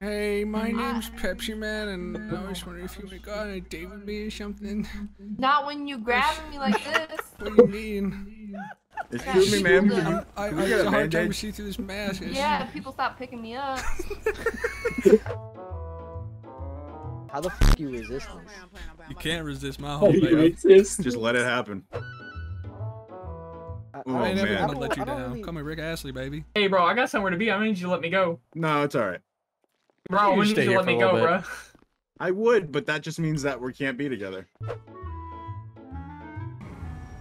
Hey, my mm-hmm. name's Pepsi Man, and I was wondering if you would go on a date with me or something. Not when you grab me like this. What do you mean? Excuse me, ma'am. Can you, I, I, can I we get have a a hard time to see through this mask. It's- Yeah, people stop picking me up. How the fuck you resist this? You can't resist my whole you baby. Just let it happen. I, Oh, I ain't never man. gonna let you down. really- Call me Rick Astley, baby. Hey, bro, I got somewhere to be. I need you to let me go. No, it's all right. Bro, You when stay did you let me go, little bro? I would, but that just means that we can't be together.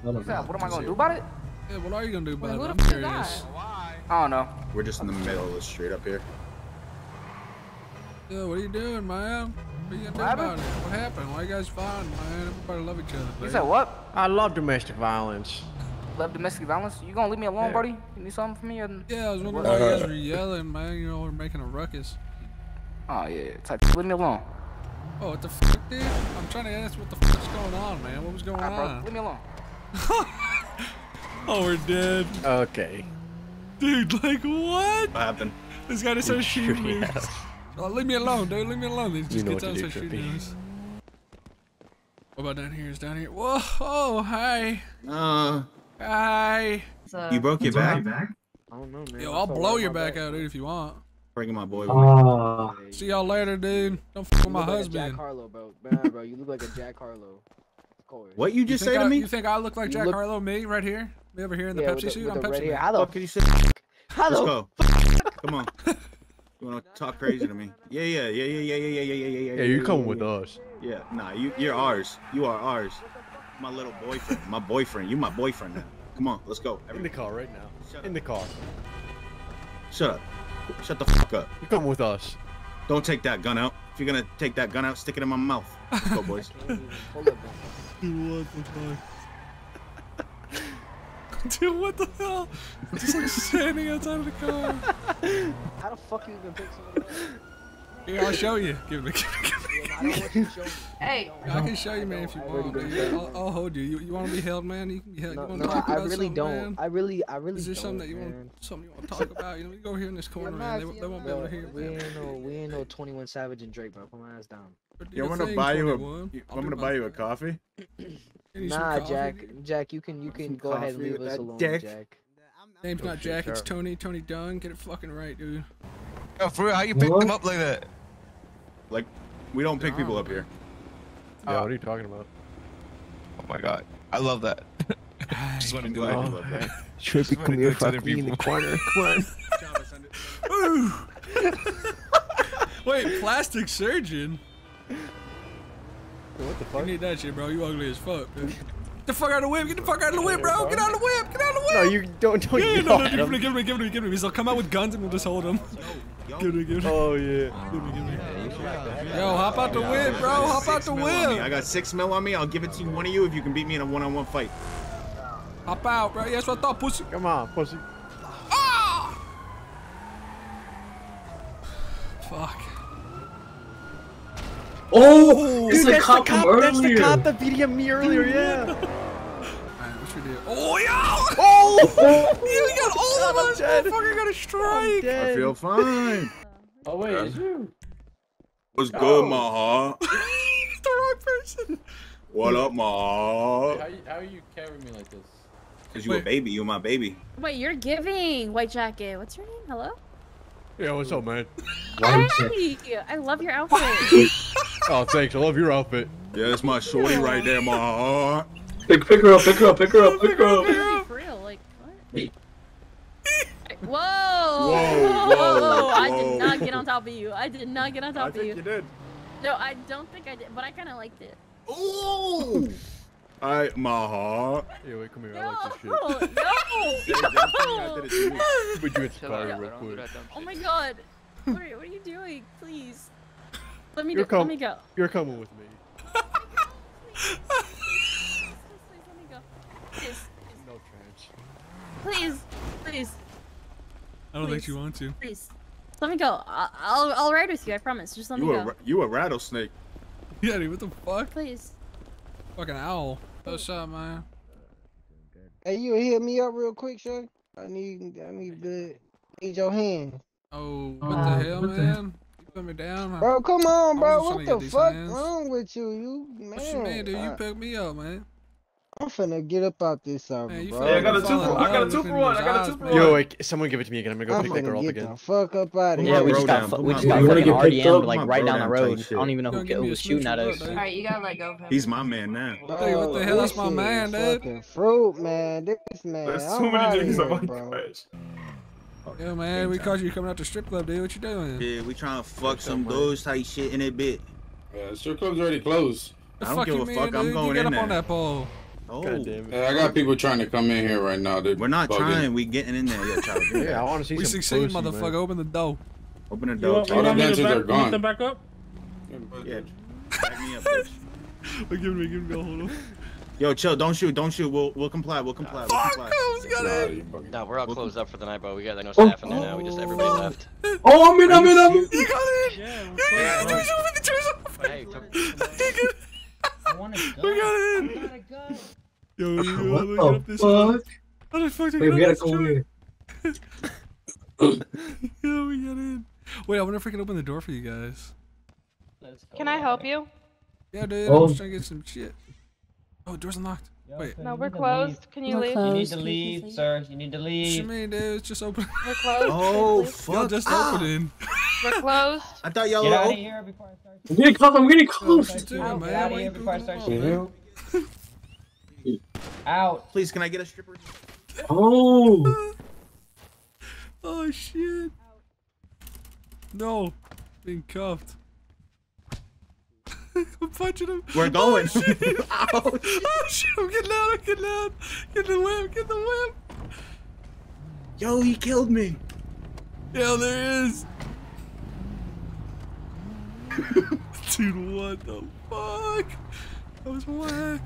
What am I gonna do about it? Yeah, what are you gonna do about Well, it? I'm the fuck curious. I don't know. We're just in the middle of the street up here. Yeah, what are you doing, man? What are you gonna do happened? about it? What happened? Why you guys fighting, man? Everybody love each other. You said what? I love domestic violence. Love domestic violence? You gonna leave me alone, Yeah. buddy? You need something from me? Or... Yeah, I was wondering why you guys uh-huh. were yelling, man. You know, we're making a ruckus. Oh yeah, type. Leave me alone. Oh, what the fuck, dude? I'm trying to ask what the fuck's going on, man. What was going Alright, bro. on? Leave me alone. Oh, we're dead. Okay. Dude, like, what? What happened? This guy just started shooting me. Oh, leave me alone, dude. Leave me alone. He just know gets what out to and starts shooting us. What about down here? Is down here? Whoa! Oh, hi. Uh, Hi. You broke your back? I don't know, man. Yo, I I'll blow your my back out, dude, if you want. Bringing my boy Uh. See y'all later, dude. Don't fuck You with my look like a husband. Jack Harlow, bro. Man, bro, you look like a Jack Harlow. What you You just think say I, to me? You think I look like You Jack look- Harlow? Me, right here? Me over here in the Yeah, Pepsi with the, suit? with I'm the Pepsi hair. Man. How the Fuck, could you say? How Let's go. Come on. You wanna talk crazy to me? Yeah, yeah, yeah, yeah, yeah, yeah, yeah, yeah, yeah, yeah. Yeah, you're coming with us. Yeah, nah, you, you're ours. You are ours. My little boyfriend. My boyfriend. You my boyfriend now. Come on, let's go. In the car right now. Shut In the car. shut up. Shut the fuck up. You come with us. Don't take that gun out. If you're gonna take that gun out, stick it in my mouth. Let's go, boys. Hold up, man. Dude, what the fuck? Dude, what the hell? Just like standing outside of the car. How the fuck are you even pick someone up? Here, I'll show you. Give me, give me, give me. I don't want you to show me. Hey. I can show you, man, if you I want. been dude. I'll, I'll hold you. You, you want to be held, man? You can be held. No, you want no, to talk I about really don't. Man? I really, I really Is there something that you man. want, something you want to talk about? You know, you go here in this corner, man. They, nah, they won't be able to hear, We man. ain't no, we ain't no 21 Savage and Drake, bro. Put my ass down. But do You your want to buy you a? 21. You, I'll I'm gonna my buy you a coffee. You need some Nah, Jack. Jack, you can, you can go ahead and leave us alone. Jack. Name's not Jack. It's. Tony. Tony Dunn. Get it fucking right, dude. Yo, for real, how you picked What? them up like that? Like, we don't pick people up here. Yeah, what are you uh, talking about? Oh my god, I love that. Just want to I'm do it. you love that. Trippy, come here, fuck me in the corner. Come on. Wait, plastic surgeon? What the fuck? You need that shit, bro. You ugly as fuck, dude. Get the fuck out of the whip. Get the fuck out of the whip, bro. Get out of the whip. Get out of the whip. No, you don't. Don't Yeah, yell no, no, give him. me, give me, give me, give me. He'll come out with guns and we'll just hold him. Yo, Give me, give me. Oh yeah. Give me, give me. Yo, hop out the whip, bro. Hop out the mil on me. I got six mil on me. I'll give it to one of you if you can beat me in a one-on-one fight. Hop out, bro. Yeah, that's what I thought, pussy. Come on, pussy. Ah! Fuck. oh, Dude, the that's cop the from cop. That's the cop that beat him me earlier. Yeah. Alright, what's your deal? Oh, yo! Oh. You got all of us. dead. Motherfucker got a I'm strike. I feel fine. Oh wait, is you? What's good, Oh. my heart? the wrong person. What up, my heart? How you, how you carrying me like this? Cause you a baby. You my baby. Wait, you're giving White Jacket. What's your name? Hello? Yeah, what's up, man? Hey! I love your outfit. Oh, thanks. I love your outfit. Yeah, that's my shorty right there, my heart. Pick, pick her up, pick her up, pick her up, pick her up. For real, like what? Whoa! Whoa, whoa, I did not get on top of you. I did not get on I top of think you. you did. No, I don't think I did, but I kind of liked it. Ooh. Alright, my heart. Yeah, wait, come here. No, I like this shit. no, I did it to you. no. Put you in real quick. Oh my god. What are, what are you doing? Please. Let me You're do, com- let me go. You're coming with me. Please, please, let me go. Please, No chance. please, please, I don't think you want to. please. Let me go. I'll, I'll, I'll ride with you. I promise. Just let me You a go. ra- you a rattlesnake. Yeah, dude, what the fuck? Please. Fucking owl. What's up, man? Hey, you hit me up real quick, sir. I need, I need good, need your hand. Oh, what the uh, hell, man? You put me down. Bro, come on, bro. What the trying to get these fuck hands. wrong with you? You man. What you mean, dude? You I- picked me up, man. I'm finna get up out this server, Man, you bro. Yeah, I got a like two falling for- I got a two for one, I got a two for one. Yo, wait, someone give it to me again. I'm gonna go I'm pick that finna girl up get again. the fuck up out of Yeah, here. we we just got fu- we just got down. fucking Get picked RDM up, like right down the road. I don't even know Yo, who, who was shooting at us. Alright, you gotta let go of him. He's my man now. Hey, what the hell? That's this my man, is dude. Fucking fruit, man. This man. There's too many outta niggas here, on my bro. page. Yo, man, we caught you coming out the strip club, dude. What you doing? Yeah, we trying to fuck some man? dudes type shit in a bit. Yeah, strip club's already closed. I don't give a fuck, I'm dude? going you get up on that pole. Oh, God damn it. Yeah, I got people trying to come in here right now. They're we're not bugging. trying. We getting in there. Yeah. Yeah, I want to see We some succeed, pussy, motherfucker. man. Open the door. Open the door. All the want me dancers are back, gone. them back up? Yeah, back me up, bitch. Wait, give me, give me, hold on. Yo, chill. Don't shoot. Don't shoot. We'll we'll comply. We'll comply. We'll Fuck, comply. I was gonna. Nah. No, we're all Welcome. closed up for the night, bro. We got like no Oh. staff in there now. We just everybody oh. left. Oh, I'm in, I'm in, I'm in. You got it. Yeah, Yeah, yeah, closed, the bro. door's open. The door's open. Hey, come- I want a gun. We got it in. I got a gun. Yo, yo, yo, What look the this fuck? How the fuck did Wait, we gotta go in. Yo, we got in. Wait, I wonder if we can open the door for you guys. Can I help you? Yeah, dude. Oh. I'm just trying to get some shit. Oh, door's unlocked. Wait. No, we're closed. Can you leave? You need to leave, sir. You need to What you leave. mean, dude? It's just open. We're closed. Oh fuck! Y'all just ah. opening. We're closed. I thought y'all were out of open. here before I start. I'm getting close. I'm getting oh, What close. you doing, Out, man? get out of here before I start that, shooting. Out. Please, can I get a stripper? Oh. Oh shit. No. Being cuffed. I'm punching him. We're going. Oh shit. Ouch. oh shit. I'm getting out. I'm getting out. Get the whip. Get the whip. Yo, he killed me. Yeah, there is. Dude, what the fuck? That was whack.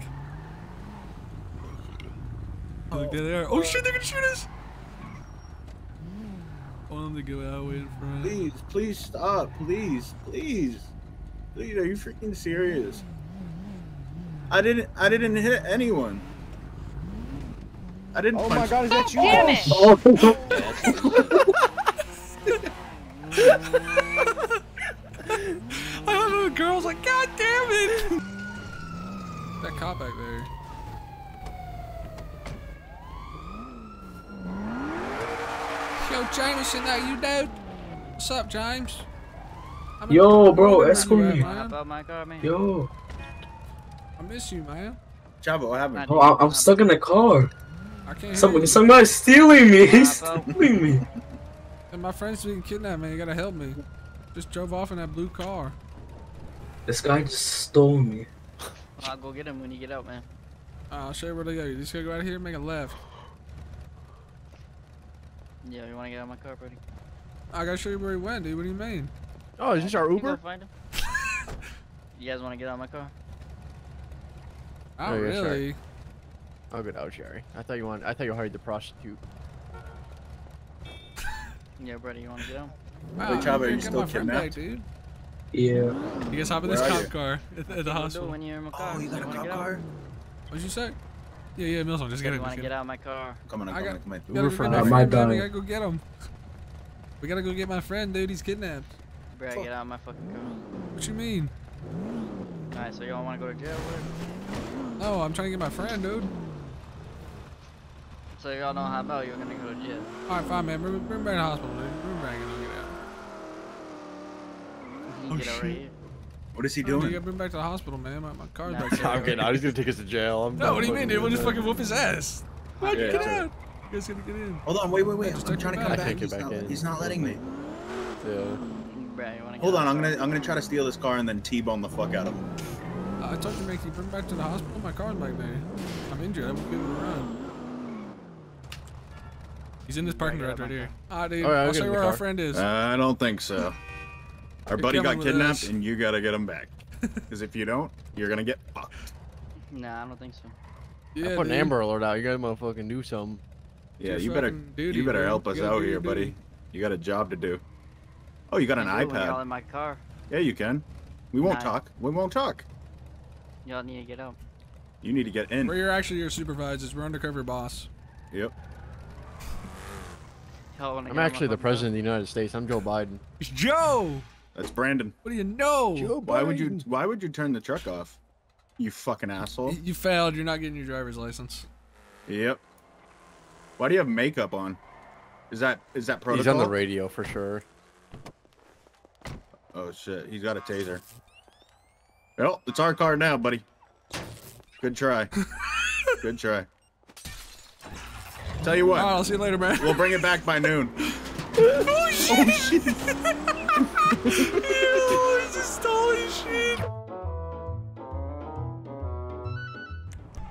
Look, oh, there they are. Oh, oh shit, they're gonna shoot us. I want them to go out way in front. Please, please stop. Please, please, please. Are you freaking serious? I didn't. I didn't hit anyone. I didn't. Oh my god, is that you? Oh, damn it. I don't know. The girl's like, God that cop back there. Yo, James, Jameson, that you dude? What's up, James? I'm Yo, bro, escort me. man? About my car, man. Yo. I miss you, man. Chavo, what happened? Oh, I- I'm stuck in the car. I can't hear Some, you. somebody's stealing me. He's stealing me. And my friend's being kidnapped, man. You gotta help me. Just drove off in that blue car. This guy just stole me. I'll go get him when you get out, man. Uh, I'll show you where to go. You just gotta go out here and make a left. Yeah, you wanna get out of my car, buddy? I gotta show you where he went, dude. What do you mean? Oh, is this our You Uber? find him. you guys wanna get out of my car? Not Oh, yeah, really. I'll get out, Jerry. I thought you wanted. I thought you hired the prostitute. Yeah, buddy, you wanna get out? Wow, Wait, Chavo, are you get still my friend back, dude. Yeah. You guys hop in this Where are cop you? car at, at the hospital. when you're in my oh, car? Oh, you got a cop get out? car? What'd you say? Yeah, yeah, Milson, just Said get you him. wanna get get out of my car? Come on, I come got- on, come on. We gotta Uber go for my now. friend, My man. We gotta go get him. We gotta go get my friend, dude. He's kidnapped. Bro, get out of my fucking car. What you mean? Alright, so y'all wanna go to jail or whatever? No, I'm trying to get my friend, dude. So y'all know how about you're gonna go to jail. All right, fine, man. Bring, bring him back to the hospital, dude. Bring him back and I'll get out. You Oh, get out shit. here. What is he No, dude, You doing? gotta bring him back to the hospital, man. My, my car's Nah, back there. I'm getting out. He's gonna take us to jail. I'm No, what do you mean, dude? We'll just fucking whoop his ass. How'd you Yeah, get sure. out? You guys gotta get in. Hold on, wait, wait, wait. Just I'm trying to come back. back. I can't He's get back not, in. he's not letting me. Yeah. Bro, you wanna get Hold on, I'm gonna I'm gonna try to steal this car and then T-bone the fuck out of him. Uh, I told you, make you bring him back to the hospital. My car's back there. I'm injured. I won't be able to run. He's in this parking get garage out right here. Ah, dude. Oh, yeah, I'll I'll show you the where our friend is. I don't think so. Our You're buddy got kidnapped, and you gotta get him back. Because if you don't, you're gonna get fucked. Nah, I don't think so. yeah, I put an. Amber Alert out. You gotta motherfucking do something. Yeah, Your you better duty, you better bro. help us out here, your buddy. You got a job to do. Oh, you got an I do Y'all iPad. in my car. Yeah, you can. We won't Nah. talk. We won't talk. Y'all need to get out. You need to get in. We're your, actually your supervisors. We're undercover boss. Yep. I'm get out my actually the fucking car? president of the United States. I'm Joe Biden. It's Joe! That's Brandon. What do you know? Joe Why would you why would you turn the truck off? You fucking asshole. You, you failed. You're not getting your driver's license. Yep. Why do you have makeup on? Is that is that protocol? He's on the radio for sure. Oh shit, he's got a taser. Well, it's our car now, buddy. Good try. Good try. Tell you what, All right, I'll see you later, man. we'll bring it back by noon. oh shit! Yo, he's just stalling shit.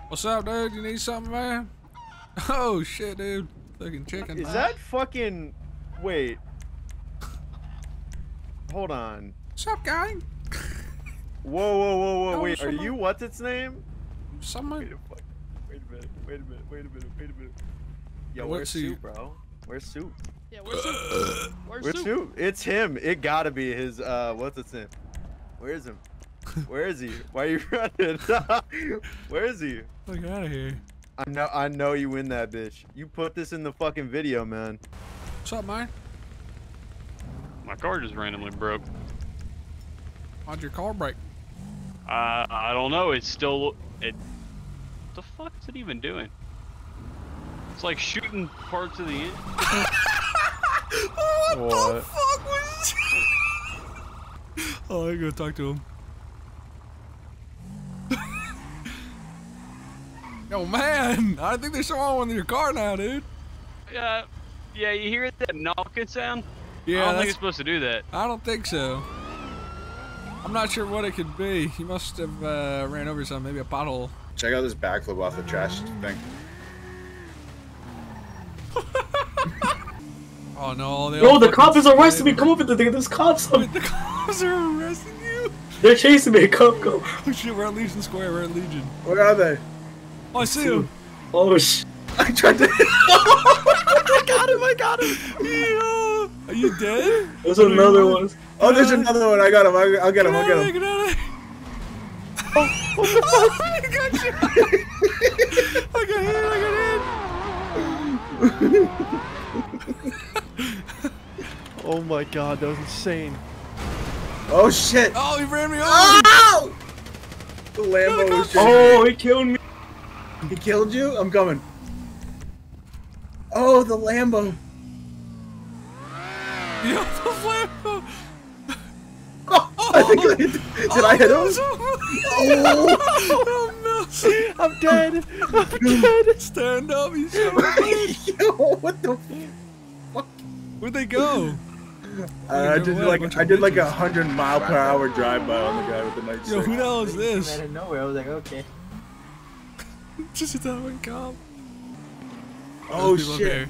What's up, dude? You need something, man? Oh shit, dude. Fucking chicken. Is that fucking? Wait. Hold on. What's up, guy? Whoa, whoa, whoa, whoa! Oh, Wait, are you what's its name? Someone. Wait a fuck. Wait a minute. Wait a minute. Wait a minute. Wait a minute. Yo, where's he- Soup, bro? Where's Soup? Yeah, where's Soup? Where's Where's Soup? Soup? It's him. It gotta be his. Uh, what's its name? Where is him? Where is he? Why are you running? Where is he? Look out of here. I know. I know you win that bitch. You put this in the fucking video, man. What's up, man? My car just randomly broke. Why'd your car break? Uh, I don't know. It's still. It. What the fuck is it even doing? It's like shooting parts of the. In- what, What? the fuck was? oh, I gotta talk to him. Yo, man, I think there's something wrong with your car now, dude. yeah, yeah. You hear that knocking sound? Yeah, I don't that's- think it's supposed to do that. I don't think so. I'm not sure what it could be. He must have uh, ran over something, maybe a pothole. Check out this backflip off the trash thing. Oh no, they Yo, all the fucking cop is arresting me. Come over the thing. There's cops. on- The cops are arresting you. They're chasing me. Come, go. Oh shit, we're at Legion Square. We're at Legion. Where are they? Oh, I see him. Oh sh. I tried to. I got him. I got him. Yeah. Are you dead? There's another one. Oh, there's another one. I got him. I, I'll get him. I'll get him. Get out of here. Oh, I got you. I got hit. I got hit. Oh my god, that was insane. Oh shit. Oh, he ran me over. Ow! The Lambo was just. Oh, he killed me. He killed you? I'm coming. Oh, the Lambo. Yo, the Lambo. Oh, I think I hit, did I hit him? Oh, oh. oh no. I'm dead. I'm dead. Stand up, you son of a bitch. Yo, what the? fuck? Where'd they go? Uh, I did like I did like a hundred mile per hour drive by on the guy with the night Yo, who sick. the hell is this? Out of nowhere, I was like, okay. Just a one cop. Oh There's people shit! there.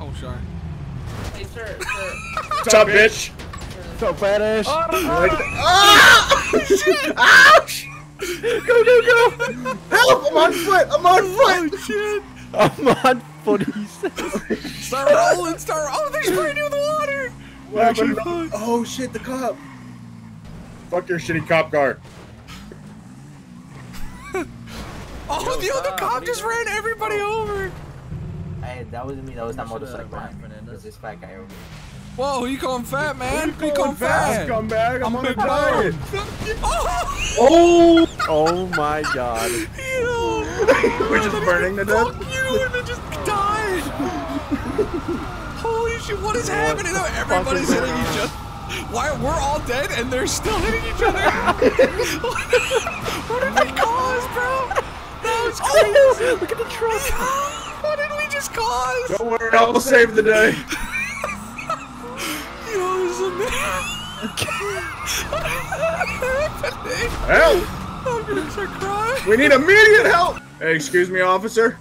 Oh, sorry. Hey, sir, sir. What's up, bitch? So fetish. I like the- Ah! Ouch! Go, go, go! Help! I'm on foot! I'm on foot! Oh foot! shit! I'm on foot. He says. Start rolling, start. Oh, they're spraying you with water. What happened? Actually. Oh shit! The cop! Fuck your shitty cop car! Oh, the other cop just ran everybody oh. over. Hey, that wasn't me. That was that motorcycle man. There's this fat guy over here. Whoa, who you calling fat, man? Who you calling fast? fat? Come back! I'm, I'm on a diet. Oh, Oh. Oh my god. yo. We're just burning to death. Fuck you, and they just died. Holy shit, what is happening? No, everybody's hitting each other. Why we're all dead and they're still hitting each other? what did they cause, bro? That was crazy. Look at the truck. what did we just cause? Don't worry, I'll save the day. Yo, this is amazing. What is happening? Help! I'm gonna start crying. We need immediate help! Hey, excuse me, officer.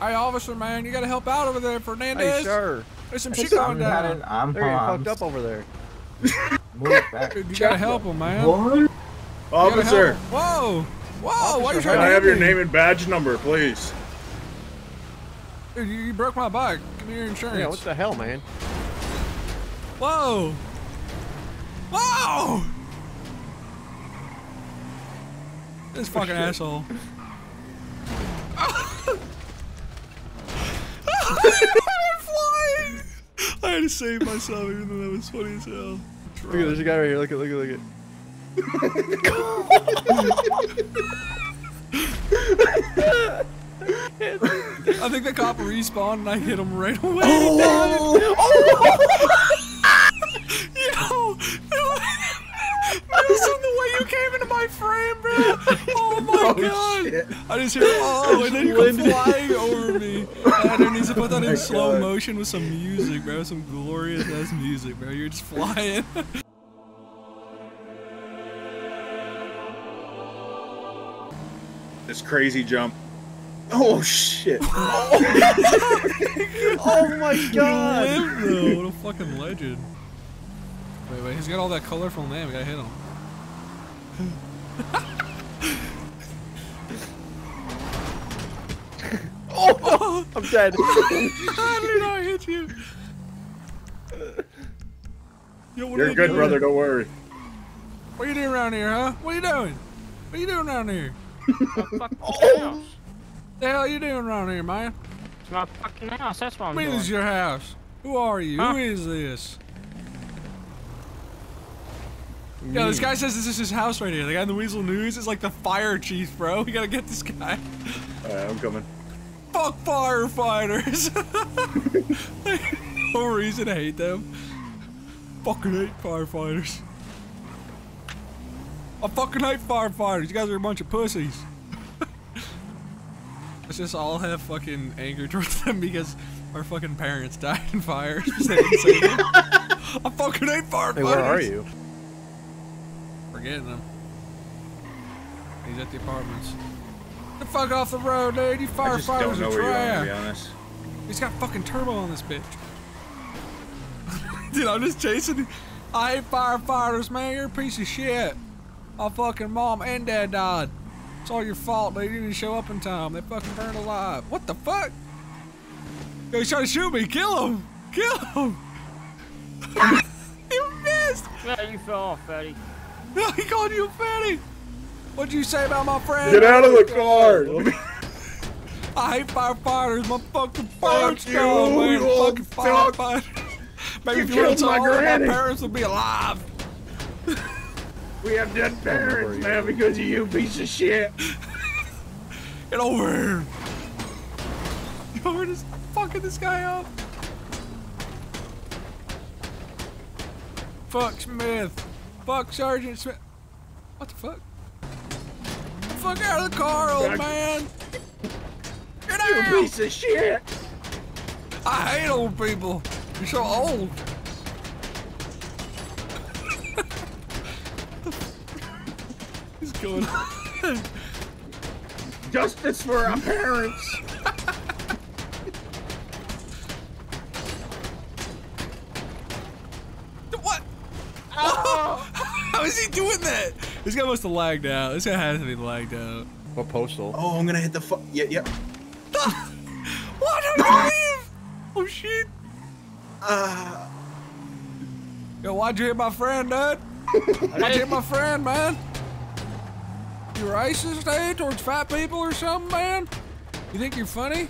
Hey, officer, man, you gotta help out over there, Fernandez. Hey, sure. There's some shit going down. I'm They're getting fucked up over there. Move back. Dude, you gotta help him, man. What? Officer, help him. Whoa! Whoa! Why are you Officer, trying can I have hit your name and badge number, please? Dude, you, you broke my bike. Give me your insurance. Yeah, what the hell, man? Whoa! Whoa! This fucking asshole. I'm flying! I I had to save myself even though that was funny as hell. Look at there's a guy right here. Look at look at look at. I think the cop respawned and I hit him right away. Oh! Yo, oh, oh Nelson, the way you came into my frame, bro. Oh my Oh, Oh, god. shit. I just hear oh, and then you come flying over me. And there needs to put that Oh in slow God. motion with some music, bro. Some glorious ass music, bro. You're just flying. This crazy jump. Oh shit. Oh my lived, though. What a fucking legend. Wait, wait, he's got all that colorful name. We gotta hit him. I'm dead. How did I hit you? Yo, You're you good, doing? brother. Don't worry. What are you doing around here, huh? What are you doing? What are you doing around here? Oh. The hell are you doing around here, man? It's my fucking house. That's what I'm What doing. is your house? Who are you? Huh? Who is this? Yo, this guy says this is his house right here. The guy in the Weazel News is like the fire chief, bro. We gotta get this guy. Alright, I'm coming. Fuck firefighters. no reason to hate them. Fucking hate firefighters. I fucking hate firefighters. You guys are a bunch of pussies. Let's just all have fucking anger towards them because our fucking parents died in fires. they didn't save them. I fucking hate firefighters. Hey, where are you? We're getting him. He's at the apartments. Get the fuck off the road, dude. You I just don't firefighters are where you are, to be trash. He's got fucking turbo on this bitch. Dude, I'm just chasing. I hate firefighters, man. You're a piece of shit. My fucking mom and dad died. It's all your fault, dude. You didn't show up in time. They fucking burned alive. What the fuck? Yo, he's trying to shoot me. Kill him. Kill him. you missed. Yeah, you fell off, fatty. No, he called you a fatty. What'd you say about my friend? Get out of the car! I hate firefighters. My fucking Fuck parents you, gone, man. you old Fucking fuck. firefighters. Maybe You if you were killed to my all my parents would be alive. We have dead parents, man, because of you, piece of shit. Get over here. Yo, we're just fucking this guy up. Fuck Smith. Fuck Sergeant Smith. What the fuck? Fuck out of the car, old man. Get You out. piece of shit. I hate old people. You're so old. What's going? Justice for our parents. This guy must have lagged out. This guy has to be lagged out. What postal? Oh, I'm gonna hit the fu- Yeah, yeah. Why don't you leave? Oh shit. Uh, Yo, why'd you hit my friend, dude? Why'd you hit my friend, man? You racist, eh? Towards fat people or something, man? You think you're funny?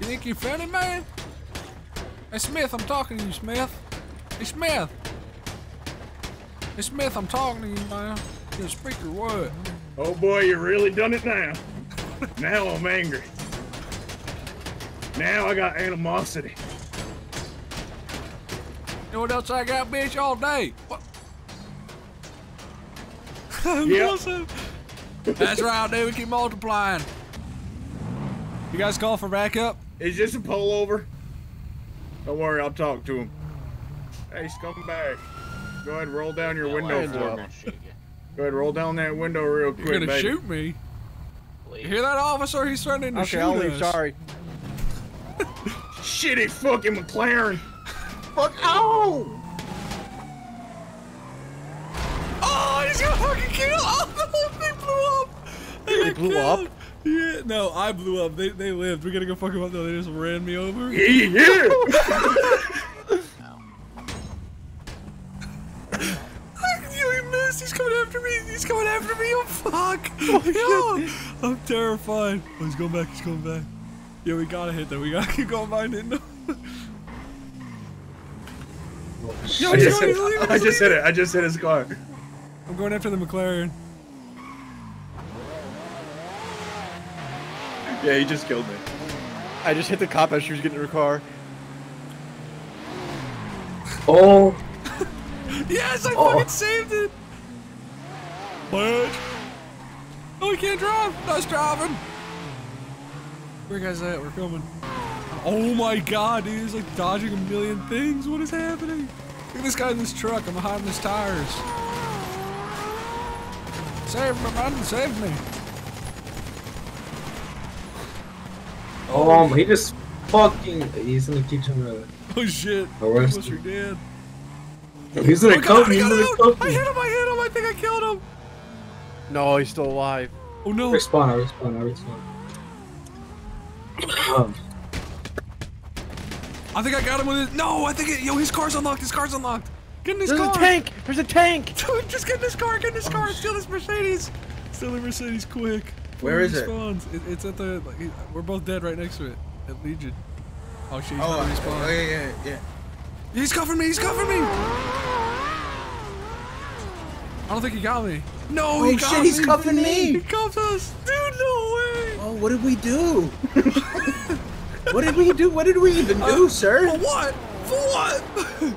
You think you're funny, man? Hey, Smith, I'm talking to you, Smith. Hey, Smith. Hey, Smith, I'm talking to you, man. You a speaker, what? oh boy, you really done it now. now I'm angry. Now I got animosity. You know what else I got, bitch, all day? What? Yep. Awesome. That's right, dude. We keep multiplying. You guys call for backup? Is this a pullover? Don't worry, I'll talk to him. Hey, scumbag. Go ahead roll down your window for up. me. Go ahead, roll down that window real quick, You're gonna baby. shoot me? You hear that, officer? He's threatening to Okay, shoot I'll leave. us. Sorry. Shitty fucking McLaren. Fuck. Oh! Oh, he's gonna fucking kill! Oh, the whole thing blew up! They It blew killed. up? Yeah, no, I blew up. They, they lived. We gotta go fuck them up though. They just ran me over. Yeah! Yo, he missed. He's coming after me. He's coming after me. Oh, fuck. Oh, Yo, I'm terrified. Oh, he's going back. He's going back. Yeah, we gotta hit that. We gotta keep going behind it. No. Yo, I just, hit, leave I just hit it. I just hit his car. I'm going after the McLaren. Yeah, he just killed me. I just hit the cop as she was getting in her car. Oh, Yes, I Oh. fucking saved it. Oh, we can't drive. Nice driving. Where guys at? We're coming. Oh my god, dude. He's like dodging a million things. What is happening? Look at this guy in this truck. I'm behind his tires. Save me, man. Save me. um, he just fucking. He's gonna teach him. Uh, Oh shit. Arrest Almost you're dead. he's gonna Oh, cuff God, me. I He's got gonna out. I hit him. I hit him. I think I killed him. No, he's still alive. Oh no. Respawn. I respawn. I respawn. Um, I think I got him with it. No, I think it. Yo, his car's unlocked. His car's unlocked. Get in his There's car. a tank. There's a tank. Dude, just get in this car, get in this car, steal this Mercedes. Steal the Mercedes quick. before Where he it? respawns. it? It's at the, like, we're both dead right next to it. At Legion. Oh shit, he's Oh, not oh, respawn. yeah, yeah, yeah. He's cuffing me, he's cuffing me! I don't think he got me. No, Oh, he got shit, me. he's cuffing me. He cuffed us. Dude, no way. Oh, what did we do? what did we do? What did we even do, Uh, sir? For what? For what?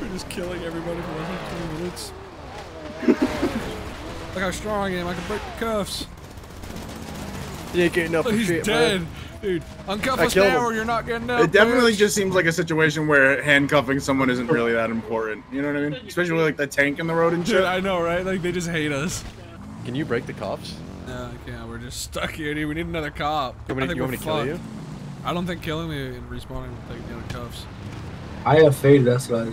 we're just killing everybody for like 20 minutes. Look how strong I am, I can break the cuffs. You ain't getting up Look, for he's shit, dead. man. Dude, uncuff I us killed now him. or you're not getting up. It definitely bitch. just seems like a situation where handcuffing someone isn't really that important. You know what I mean? Especially with like the tank in the road and Dude, shit. I know, right? Like, they just hate us. Can you break the cops? No, I can't. We're just stuck here, dude. We need another cop. You want me I you want me to kill you? I don't think killing me and respawning will take the other cuffs. I have faded. That's why.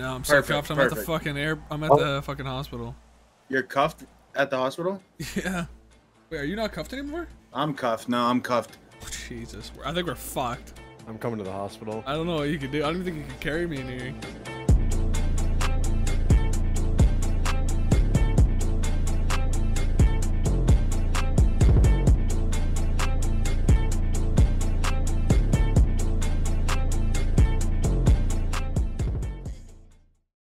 No, I'm so Perfect, cuffed. I'm at the fucking air. I'm at Oh. the fucking hospital. You're cuffed at the hospital? Yeah. Wait, are you not cuffed anymore? I'm cuffed. No, I'm cuffed. Oh, Jesus. I think we're fucked. I'm coming to the hospital. I don't know what you can do. I don't even think you can carry me in here.